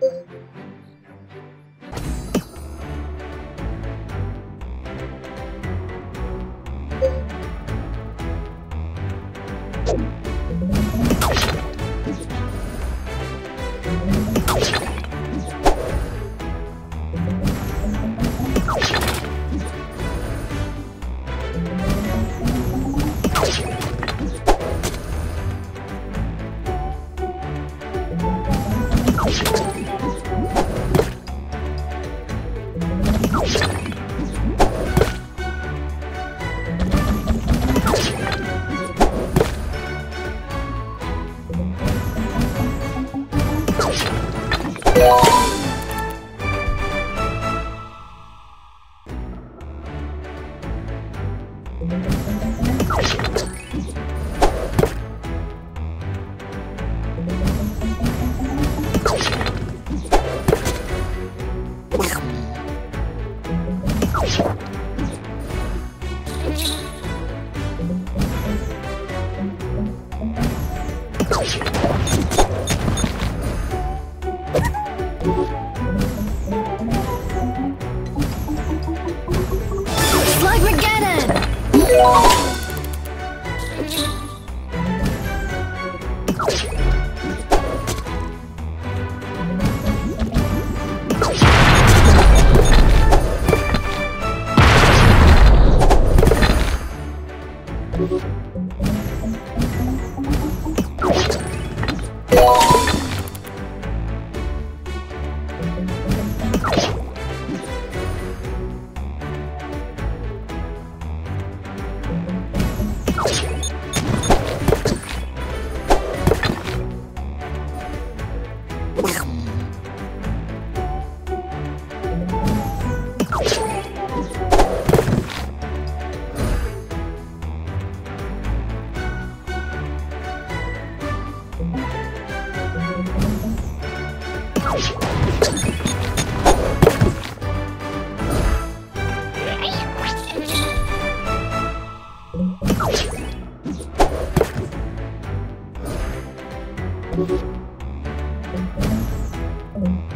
you. you you. Thank you.